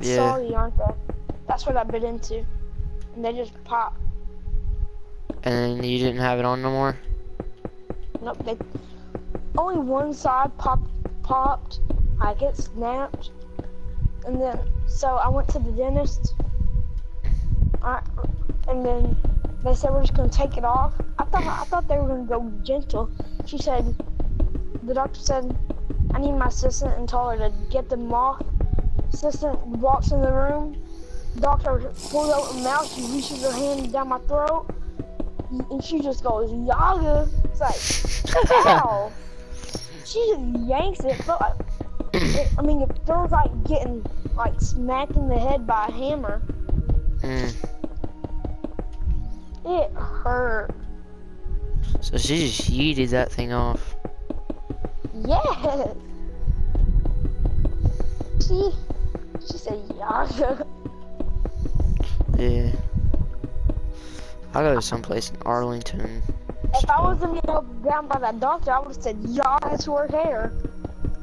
Yeah. aren't they? That's what I bit into, and they just pop. And then you didn't have it on no more? Nope, they only one side popped, popped, I get snapped, and then so I went to the dentist. I, and then they said we're just gonna take it off. I thought I thought they were gonna go gentle. She said, the doctor said, I need my assistant and told her to get them off. Assistant walks in the room. Doctor pulls out a mouse. She reaches her hand down my throat, and she just goes yaga. It's like, ow. She just yanks it. But like, it, I mean, it feels like getting like smacked in the head by a hammer. Mm. It hurt. So she just yeeted that thing off. Yes. She, she said yaga. Yeah. I go to someplace in Arlington. If I wasn't held down by that doctor, I would have said yaga to her hair.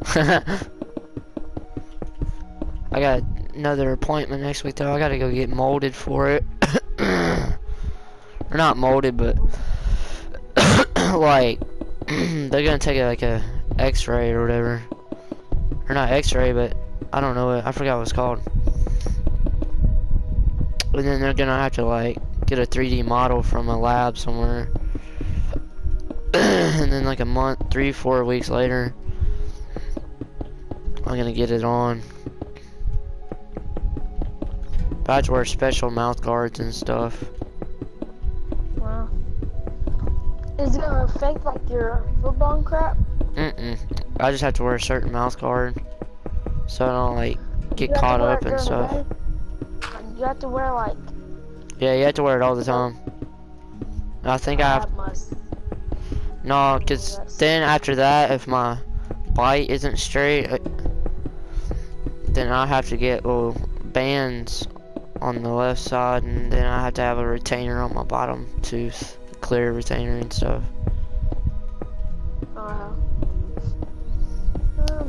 I got another appointment next week though. I gotta go get molded for it. or not molded, but like they're gonna take like a X-ray or whatever. Or not X-ray, but I don't know it. I forgot what it's called. And then they're gonna have to like get a 3D model from a lab somewhere. and then like a month, three, four weeks later, I'm gonna get it on. But I have to wear special mouth guards and stuff. Wow. Is it gonna affect like your football crap? Mm-mm. I just have to wear a certain mouth guard. So I don't like get You caught up and stuff. You have to wear like. Yeah, you have to wear it all the time. I think I have must. no, cause then after that, if my bite isn't straight, uh, then I have to get little bands on the left side, and then I have to have a retainer on my bottom tooth, clear retainer and stuff. Uh,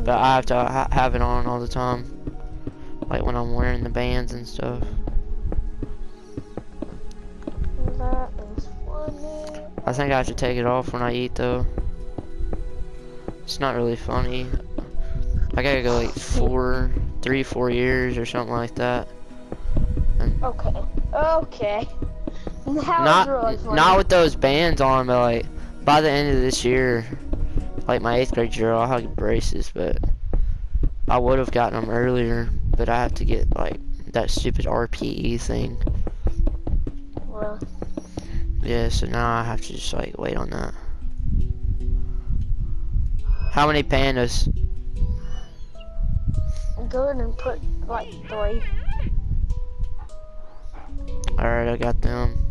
But I have to ha have it on all the time, like when I'm wearing the bands and stuff. that is funny. I think I have to take it off when I eat though. It's not really funny. I gotta go like four, three, four years or something like that. Okay. Okay. Now not, really not with those bands on, but like by the end of this year, like my eighth grade year, I'll have braces. But I would have gotten them earlier, but I have to get like that stupid RPE thing. Well, Yeah, so now I have to just like wait on that. How many pandas? go ahead and put like three. Alright, I got them.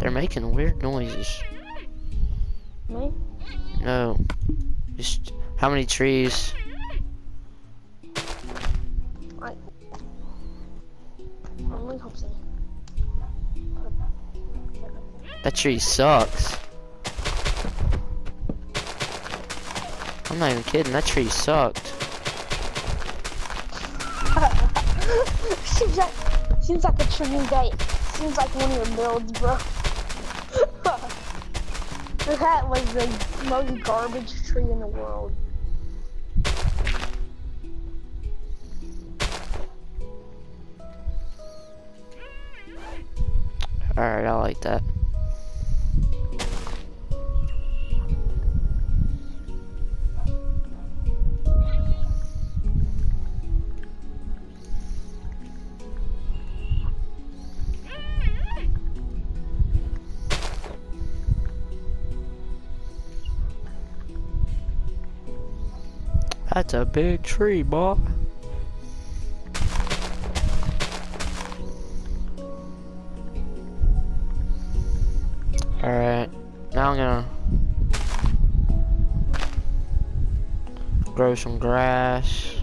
They're making weird noises. Me? No. Just how many trees? Hope so. That tree sucks. I'm not even kidding, that tree sucked. seems like seems like a tree date. Seems like one of your builds, bro. That was the most garbage tree in the world. Alright, I like that. That's a big tree, boy. Alright, now I'm gonna grow some grass.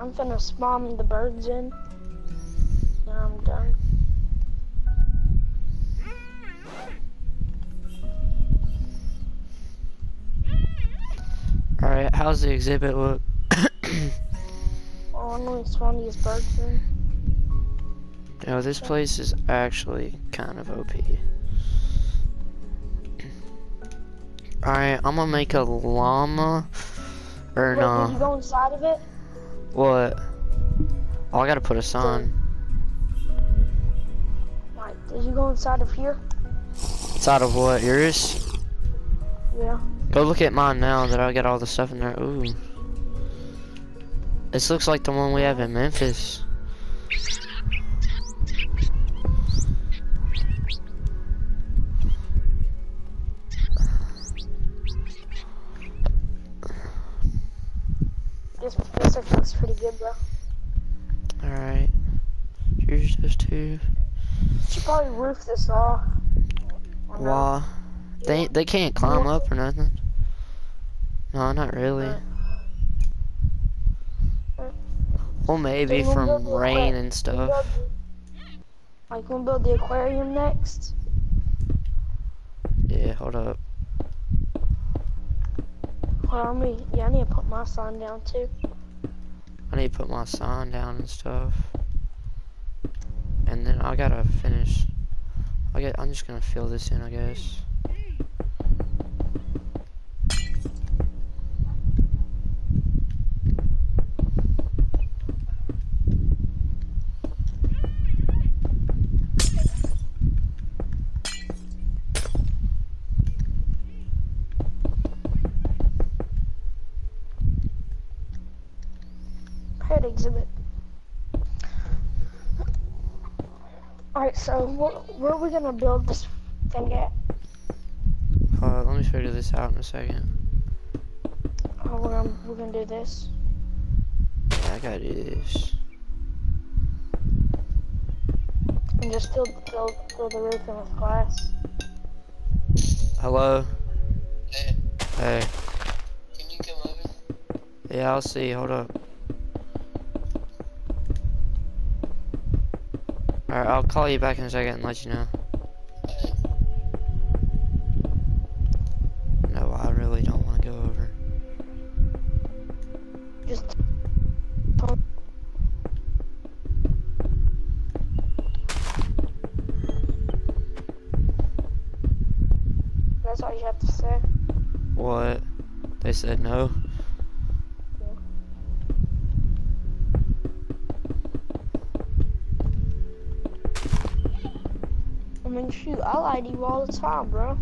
I'm finna spawn the birds in. Now I'm done. Alright, how's the exhibit look? Oh, I'm gonna spawn these birds in. No, this place is actually kind of OP. Alright, I'm gonna make a llama. Or Wait, did you no. go inside of it? What? Oh, I gotta put a sign. Like, did you go inside of here? Inside of what? Yours? Yeah. Go look at mine now that I got all the stuff in there. Ooh. This looks like the one we have in Memphis. Those. Should probably roof this off. Or not. They they can't climb up or nothing. No, not really. Well, maybe we'll from rain and stuff. Like, we'll build the aquarium next. Yeah, hold up. Hold on, me. Yeah, I need to put my sign down too. I need to put my sign down and stuff. And then I gotta finish. I get. I'm just gonna fill this in, I guess. Head exhibit. Alright, so wh- where are we gonna build this thing at? Uh, let me figure this out in a second. Oh, we're gonna we're gonna do this. Yeah, I gotta do this. And just fill fill fill the roof in with glass. Hello. Hey, Hey. can you come over? Yeah, I'll see. Hold up. Alright, I'll call you back in a second and let you know. No, I really don't want to go over. Just that's all you have to say. What? They said no. All the time, bro.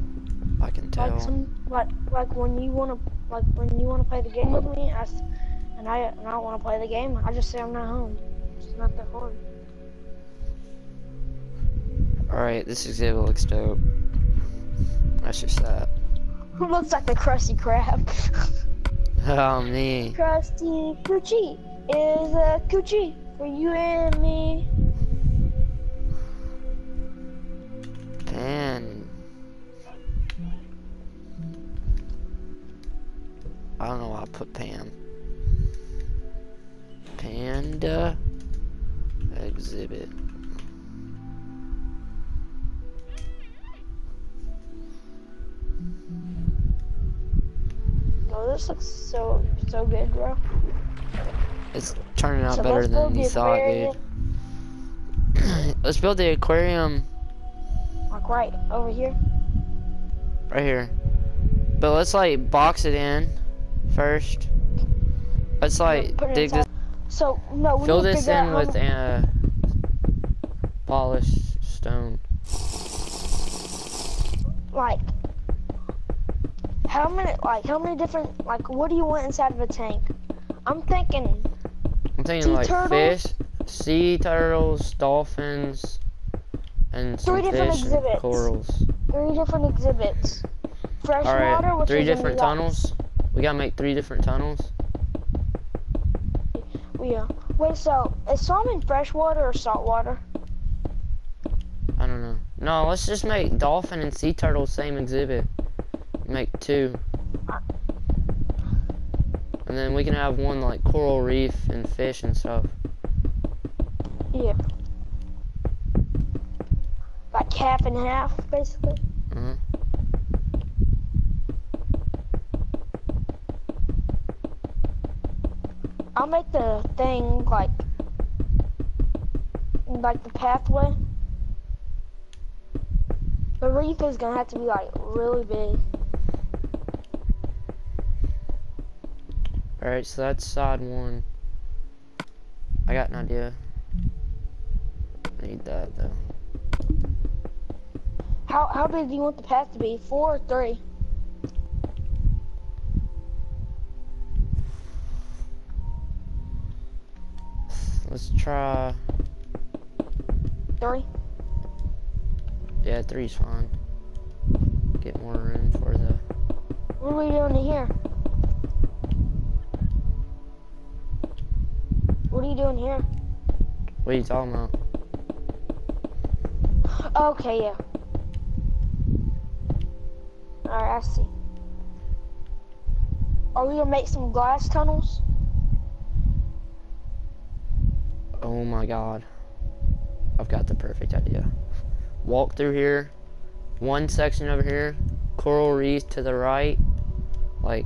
I can Like tell. some, like, like when you wanna, like when you wanna play the game with me, I, and I, and I don't wanna play the game, I just say I'm not home. It's not that hard. Alright, this exhibit looks dope. That's just that. Looks like the Krusty Krab. Oh, me. Krusty Coochie is a coochie for you and me. Pan. I don't know why I put Pan. Panda exhibit. Oh, this looks so so good, bro. It's turning out So better than you thought, dude. Let's build the aquarium Like right over here. right here. But let's like box it in first. Let's like dig this. So no, we Fill this in with uh, polished stone. like how many like how many different like what do you want inside of a tank? I'm thinking I'm thinking like turtles? fish, sea turtles, dolphins, and some Three different exhibits. corals. three different exhibits. All Freshwater, right, which three different tunnels. We gotta make three different tunnels. Yeah. Wait, so is salmon freshwater or saltwater? I don't know. No, let's just make dolphin and sea turtle same exhibit. Make two. And then we can have one like coral reef and fish and stuff. Yeah. Like half and half, basically. I'll make the thing like, like the pathway. The reef is gonna have to be like really big. Alright, so that's side one. I got an idea. I need that though. How how big do you want the path to be? Four or three? Try. Three. Yeah, three's fine. Get more room for the. What are we doing here? What are you doing here? What are you talking about? Okay, yeah. Alright, I see. Are we gonna make some glass tunnels? Oh my god. I've got the perfect idea. Walk through here. One section over here. Coral reef to the right. Like,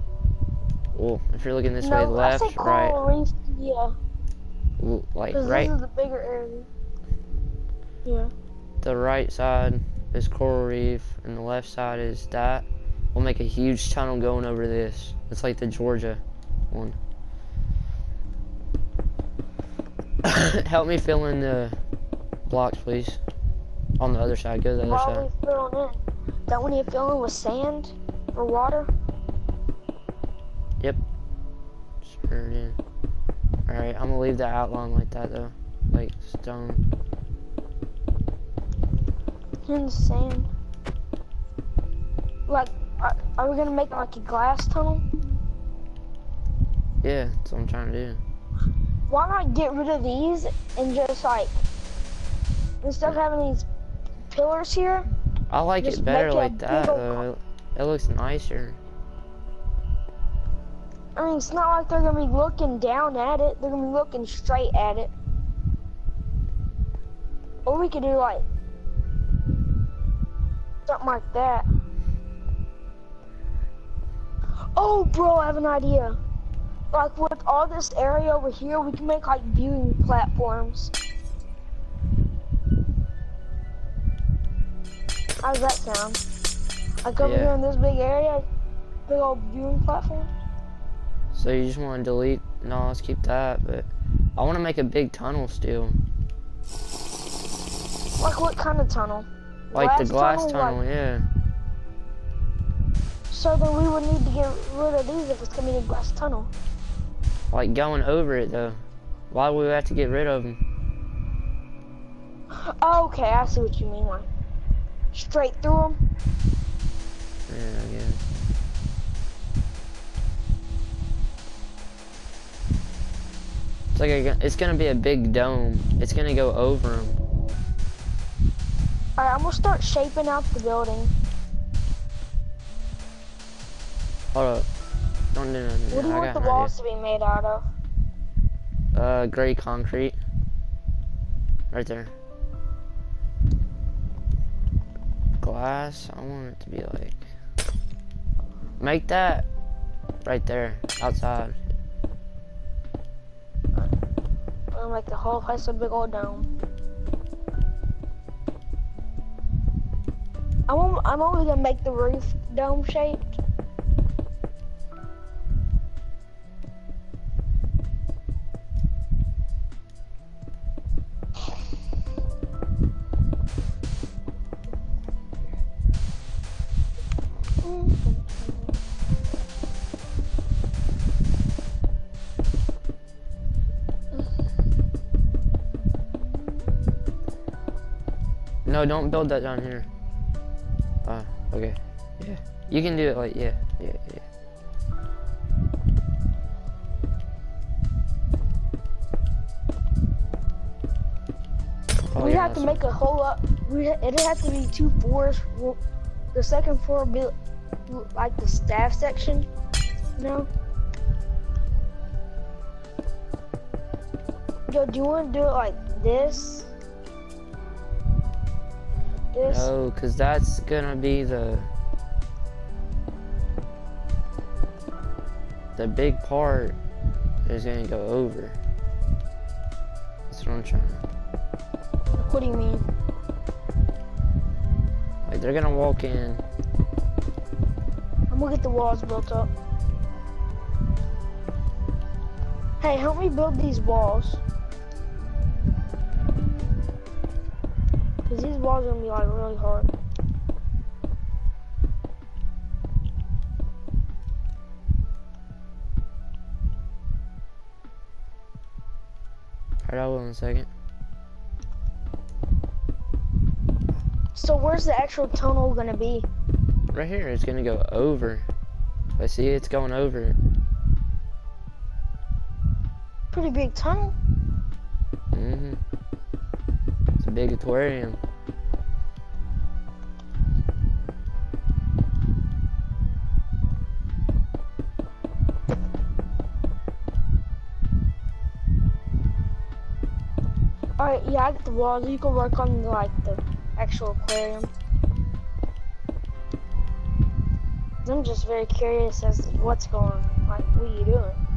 oh, if you're looking this way, no, I say left, right. coral reef, yeah. Like, right. this is the bigger area. Yeah. The right side is coral reef, and the left side is that. We'll make a huge tunnel going over this. It's like the Georgia one. Help me fill in the blocks, please. On the other side. Go to the other side. we filling in, don't we need to fill in with sand or water? Yep. Sure it is. Alright, I'm gonna leave the outline like that though. Like stone. In the sand. Like, are, are we gonna make like a glass tunnel? Yeah, that's what I'm trying to do. Why not get rid of these and just like, instead of having these pillars here, I like it better like that though. It, it looks nicer. I mean, it's not like they're gonna be looking down at it. They're gonna be looking straight at it. Or we could do like something like that. Oh, bro, I have an idea. Like with all this area over here, we can make like viewing platforms. How does that sound? Like over Yeah. here in this big area, big old viewing platform. So you just want to delete? No, let's keep that. But I want to make a big tunnel still, Like what kind of tunnel? like the Glass glass tunnel, tunnel. Yeah. So then we would need to get rid of these if it's gonna be a glass tunnel. Like going over it though. Why would we have to get rid of them? Oh, okay, I see what you mean. Like straight through them. Yeah, I guess. It's like a, it's gonna be a big dome. It's gonna go over them. All right, I'm gonna start shaping out the building. Hold up. Don't do nothing. What do you I want the walls to be made out of? Uh, gray concrete. Right there. Glass. I want it to be like. Make that right there outside. I'm gonna make the whole place a big old dome. I'm, I'm only gonna make the roof dome shaped. No, don't build that down here. Uh, okay. Yeah. You can do it like, yeah, yeah, yeah. Oh, we yeah, have to make a hole up. We it has to be two floors. We'll, the second floor be like the staff section, you know. Yo, do you want to do it like this? This? No, cause that's gonna be the the big part is gonna go over. That's what I'm trying. to... What do you mean? Like they're gonna walk in. I'm gonna get the walls built up. Hey, help me build these walls. Cause these walls are gonna be like really hard. Alright, I will in a second. So where's the actual tunnel gonna be? Right here, it's gonna go over. I see it's going over. Pretty big tunnel. Mm hmm It's a big aquarium. The. You can work on like the actual aquarium. I'm just very curious as to what's going on. like what are you doing?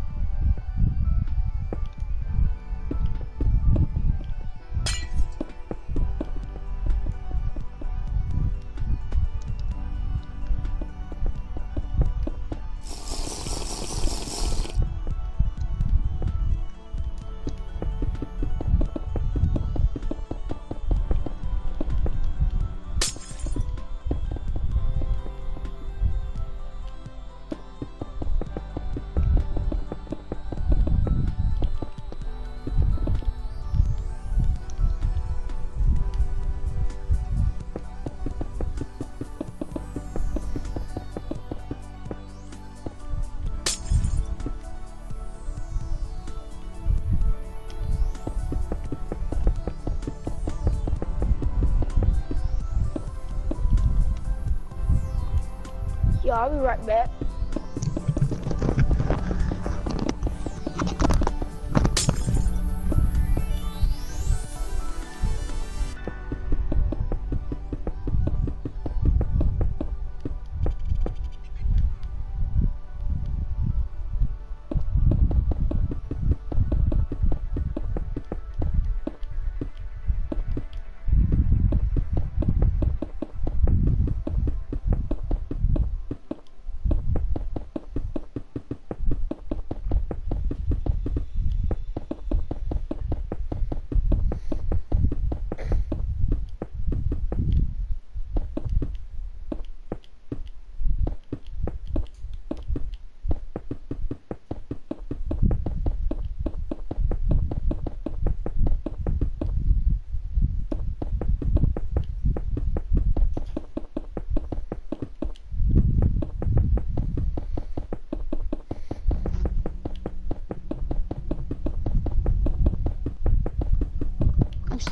Yeah, I'll be right back.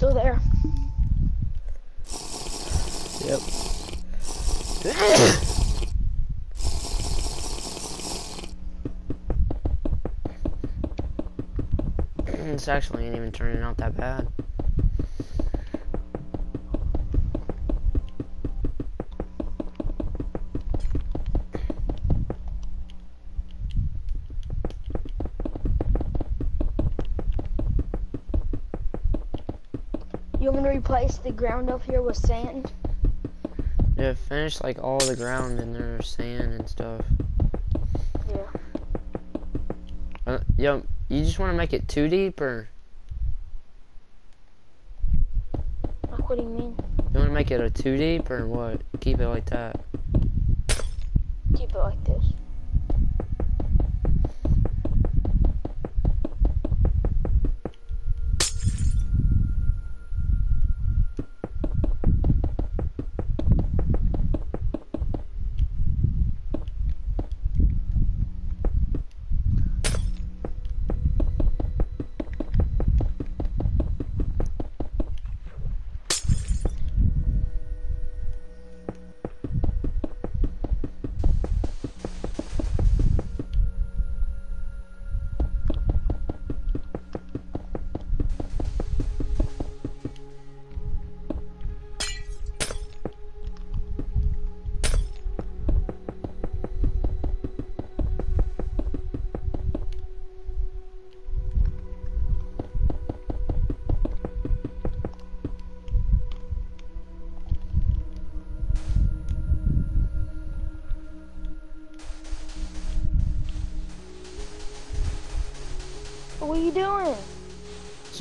Still there. Yep. this actually ain't even turning out that bad. The ground up here with sand? Yeah, finish like all the ground and there's sand and stuff. Yeah. Uh, yo, you just want to make it too deep, or Like, what do you mean? you want to make it a too deep, or what? Keep it like that. Keep it like this.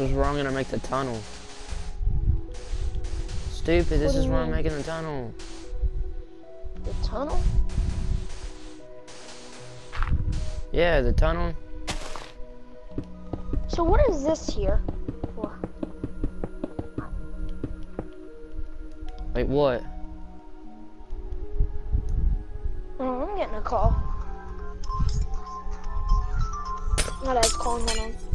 This is where I'm gonna make the tunnel. Stupid, this is where I'm making the tunnel. The tunnel? Yeah, the tunnel. So what is this here for? Wait, what? Oh, I'm getting a call. Not as calling, hold on.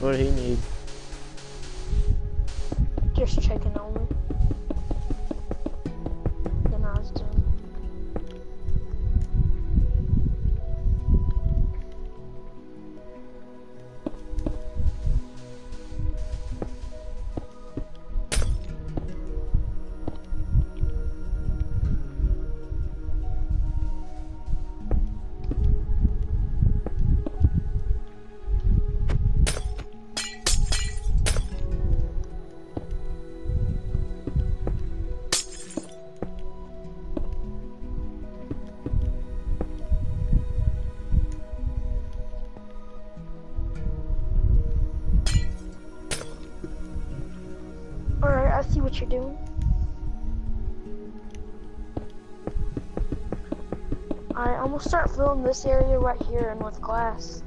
What do he need? just checking on. See what you're doing. I almost start filling this area right here in with glass.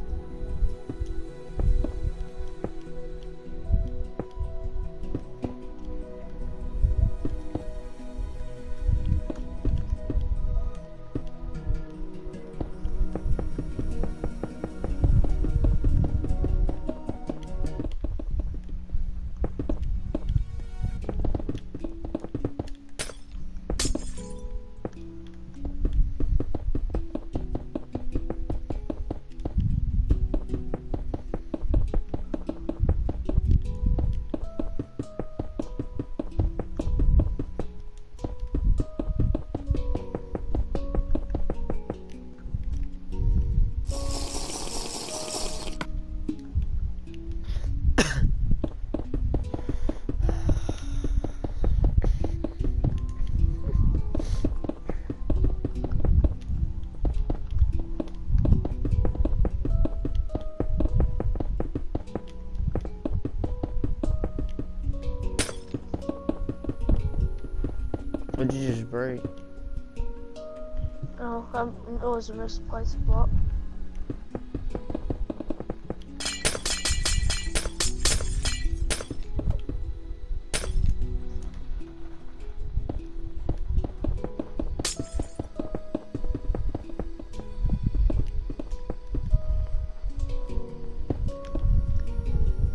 Was block.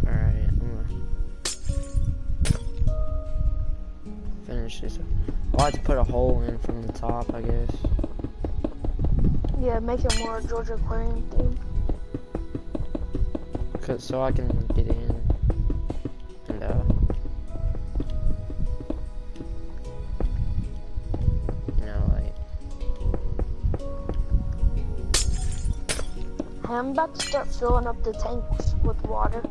Alright, I'm finish this. I'll have to put a hole in from the top, I guess. Yeah, make it more Georgia Aquarium theme. Cause, so I can get in. And, uh. You know, like. I'm about to start filling up the tanks with water.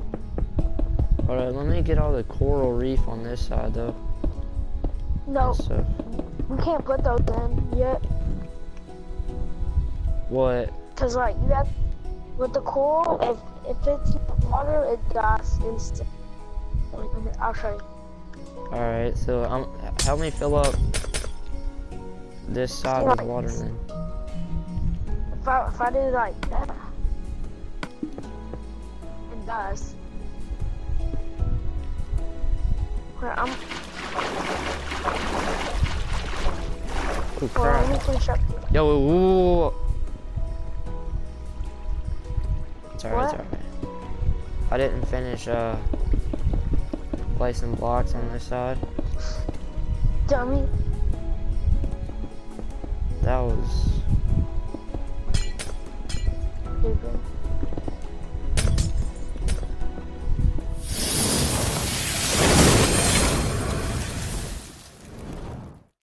Alright, let me get all the coral reef on this side, though. No, and we can't put those in yet. What? Cause like you have with the coal, if if it's water, it dies instant. I'll show you. Alright, so um, help me fill up this side with water then. If I if I do like that, it dies. Wait, I'm. Oh Well, let me crap. Yo, alright, it's What? alright. I didn't finish, uh, placing blocks on this side. Dummy. That was Stupid.